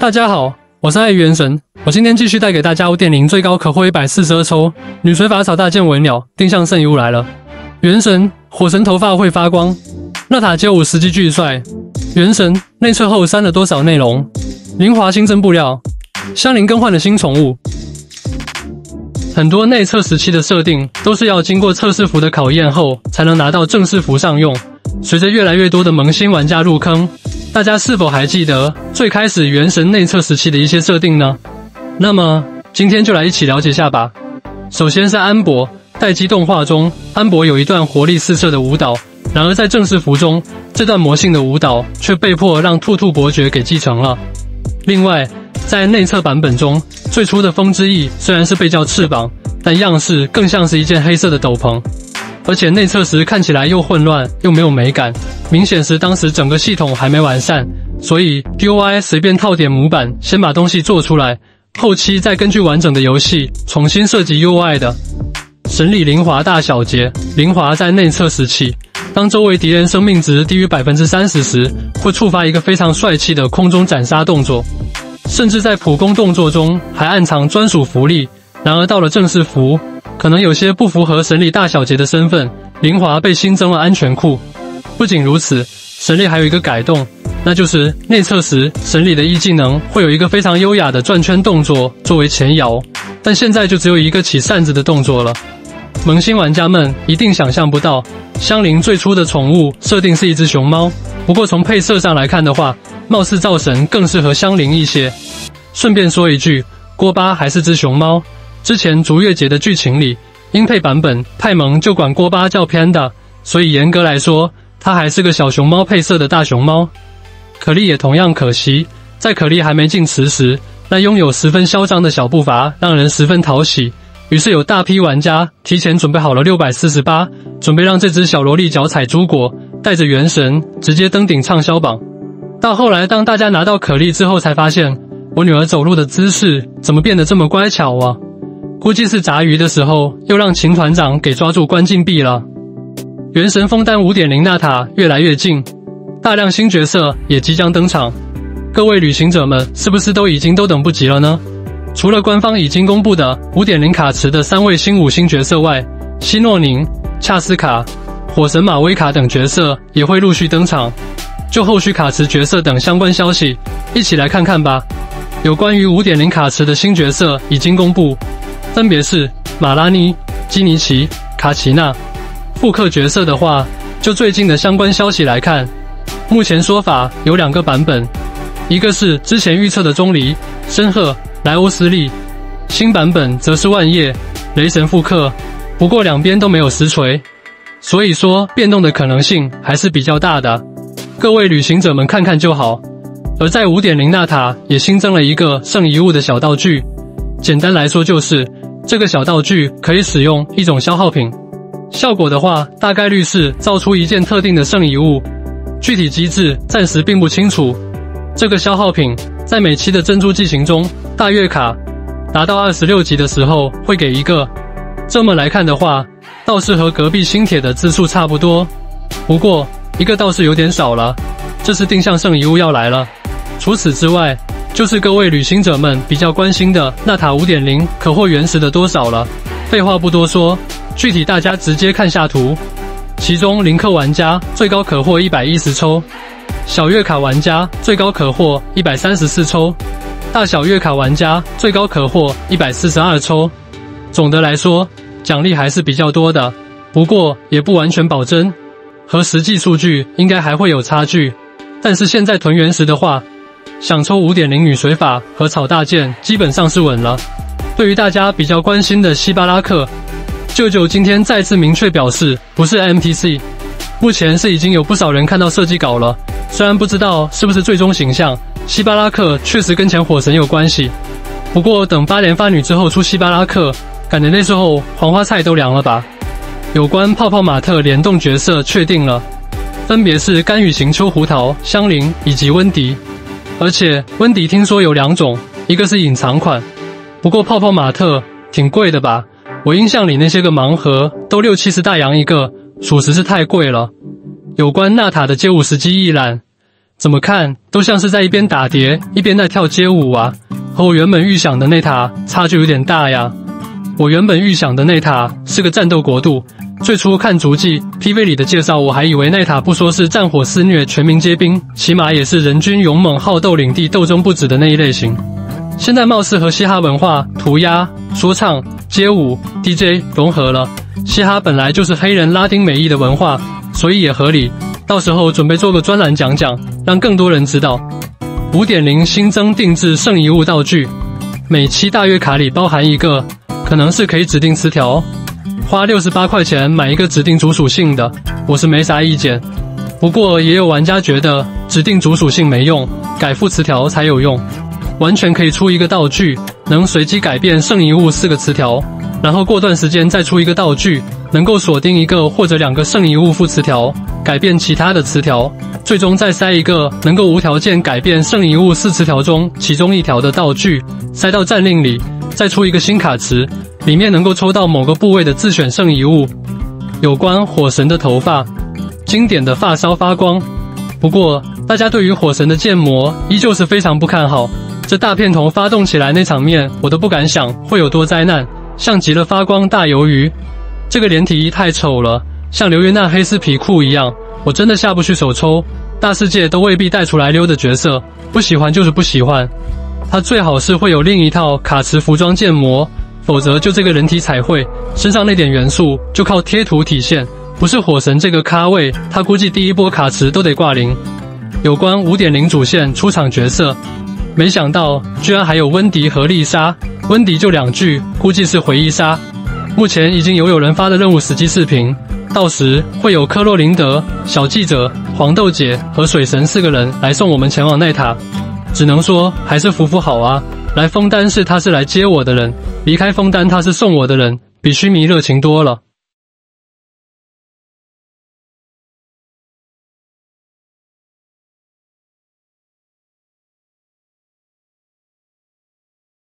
大家好，我是爱元神，我今天继续带给大家五点零最高可获一百四十二抽女水法草大剑尾鸟定向圣遗物来了。元神火神头发会发光，纳塔街舞十级巨帅。元神内测后删了多少内容？灵华新增布料，香菱更换的新宠物。很多内测时期的设定都是要经过测试服的考验后才能拿到正式服上用。随着越来越多的萌新玩家入坑，大家是否还记得最开始原神内测时期的一些设定呢？那么今天就来一起了解下吧。首先是安博，待机动画中，安博有一段活力四射的舞蹈，然而在正式服中，这段魔性的舞蹈却被迫让兔兔伯爵给继承了。另外，在内测版本中，最初的风之翼虽然是被叫翅膀，但样式更像是一件黑色的斗篷。而且内测时看起来又混乱又没有美感，明显是当时整个系统还没完善，所以 DOI 随便套点模板，先把东西做出来，后期再根据完整的游戏重新设计 UI 的。神里灵华大小节，灵华在内测时期，当周围敌人生命值低于百分之三十时，会触发一个非常帅气的空中斩杀动作，甚至在普攻动作中还暗藏专属福利。然而到了正式服。可能有些不符合神里大小姐的身份，绫华被新增了安全库。不仅如此，神里还有一个改动，那就是内测时神里的一技能会有一个非常优雅的转圈动作作为前摇，但现在就只有一个起扇子的动作了。萌新玩家们一定想象不到，香菱最初的宠物设定是一只熊猫，不过从配色上来看的话，貌似造神更适合香菱一些。顺便说一句，锅巴还是只熊猫。之前逐月节的剧情里，英配版本派蒙就管锅巴叫 Panda，所以严格来说，它还是个小熊猫配色的大熊猫。可莉也同样可惜，在可莉还没进池时，那拥有十分嚣张的小步伐让人十分讨喜。于是有大批玩家提前准备好了六百四十八，准备让这只小萝莉脚踩朱果，带着元神直接登顶畅销榜。到后来，当大家拿到可莉之后，才发现我女儿走路的姿势怎么变得这么乖巧啊！估计是炸鱼的时候，又让秦团长给抓住关禁闭了。元神封丹五点零纳塔越来越近，大量新角色也即将登场。各位旅行者们，是不是都已经都等不及了呢？除了官方已经公布的五点零卡池的三位新五星角色外，希诺宁、恰斯卡、火神马威卡等角色也会陆续登场。就后续卡池角色等相关消息，一起来看看吧。有关于五点零卡池的新角色已经公布。分别是马拉尼、基尼奇、卡奇娜。复刻角色的话，就最近的相关消息来看，目前说法有两个版本，一个是之前预测的钟离、申鹤、莱欧斯利，新版本则是万叶、雷神复刻。不过两边都没有实锤，所以说变动的可能性还是比较大的。各位旅行者们看看就好。而在五点零纳塔也新增了一个圣遗物的小道具，简单来说就是。这个小道具可以使用一种消耗品，效果的话，大概率是造出一件特定的圣遗物，具体机制暂时并不清楚。这个消耗品在每期的珍珠剧情中，大月卡达到二十六级的时候会给一个。这么来看的话，倒是和隔壁星铁的字数差不多，不过一个倒是有点少了。这是定向圣遗物要来了。除此之外。就是各位旅行者们比较关心的纳塔五点零可获原石的多少了。废话不多说，具体大家直接看下图。其中零氪玩家最高可获一百一十抽，小月卡玩家最高可获一百三十四抽，大小月卡玩家最高可获一百四十二抽。总的来说，奖励还是比较多的，不过也不完全保真，和实际数据应该还会有差距。但是现在囤原石的话，想抽五点零女水法和草大剑基本上是稳了。对于大家比较关心的希巴拉克，舅舅今天再次明确表示不是 MTC。目前是已经有不少人看到设计稿了，虽然不知道是不是最终形象。希巴拉克确实跟前火神有关系，不过等八连发女之后出希巴拉克，感觉那时候黄花菜都凉了吧。有关泡泡玛特联动角色确定了，分别是甘雨行秋胡桃、香菱以及温迪。而且温迪听说有两种，一个是隐藏款，不过泡泡玛特挺贵的吧？我印象里那些个盲盒都六七十大洋一个，属实是太贵了。有关纳塔的街舞时机一览，怎么看都像是在一边打碟一边在跳街舞啊，和我原本预想的那塔差距有点大呀。我原本预想的那塔是个战斗国度，最初看足迹 PV 里的介绍，我还以为奈塔不说是战火肆虐、全民皆兵，起码也是人均勇猛好斗、领地斗争不止的那一类型。现在貌似和嘻哈文化、涂鸦、说唱、街舞、DJ 融合了。嘻哈本来就是黑人拉丁美裔的文化，所以也合理。到时候准备做个专栏讲讲，让更多人知道。五点零新增定制圣遗物道具，每期大约卡里包含一个，可能是可以指定词条，花六十八块钱买一个指定主属性的，我是没啥意见。不过也有玩家觉得指定主属性没用，改副词条才有用，完全可以出一个道具，能随机改变圣遗物四个词条，然后过段时间再出一个道具。能够锁定一个或者两个圣遗物副词条，改变其他的词条，最终再塞一个能够无条件改变圣遗物四词条中其中一条的道具，塞到战令里，再出一个新卡池，里面能够抽到某个部位的自选圣遗物。有关火神的头发，经典的发梢发光。不过，大家对于火神的建模依旧是非常不看好。这大片头发动起来那场面，我都不敢想会有多灾难，像极了发光大鱿鱼。这个连体衣太丑了，像刘云娜黑丝皮裤一样，我真的下不去手抽。大世界都未必带出来溜的角色，不喜欢就是不喜欢。他最好是会有另一套卡池服装建模，否则就这个人体彩绘身上那点元素就靠贴图体现，不是火神这个咖位，他估计第一波卡池都得挂零。有关五点零主线出场角色，没想到居然还有温迪和丽莎，温迪就两句，估计是回忆杀。目前已经有有人发的任务实机视频，到时会有克洛琳德、小记者、黄豆姐和水神四个人来送我们前往奈塔。只能说还是福福好啊！来枫丹是他是来接我的人，离开枫丹他是送我的人，比须弥热情多了。